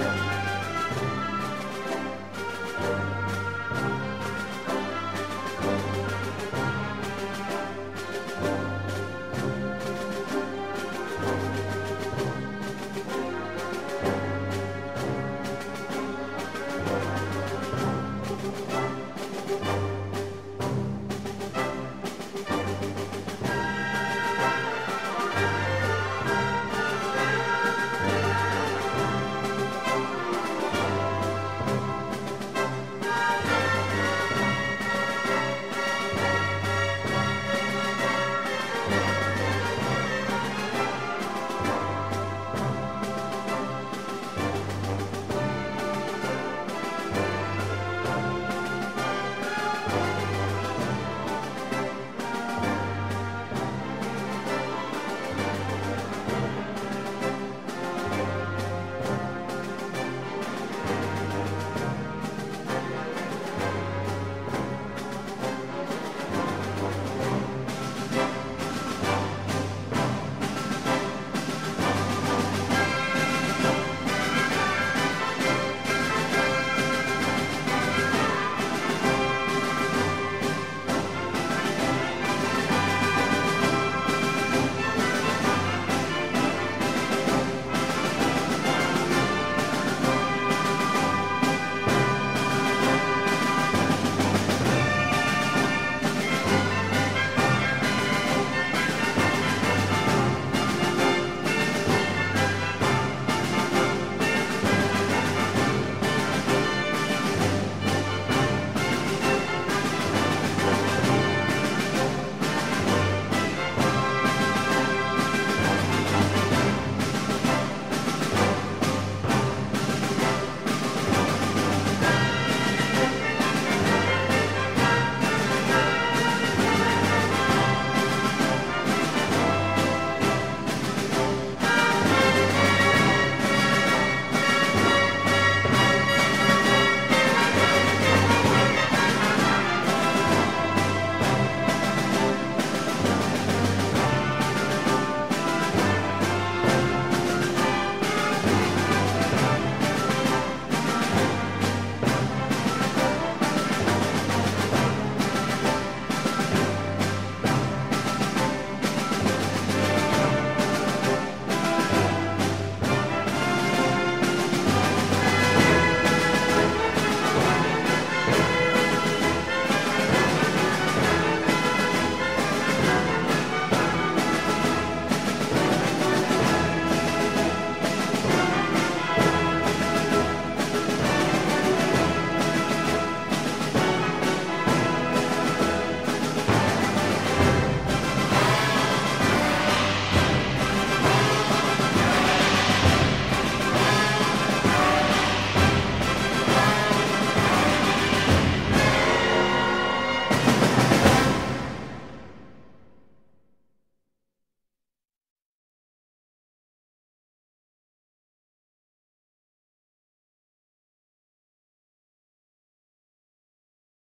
Yeah.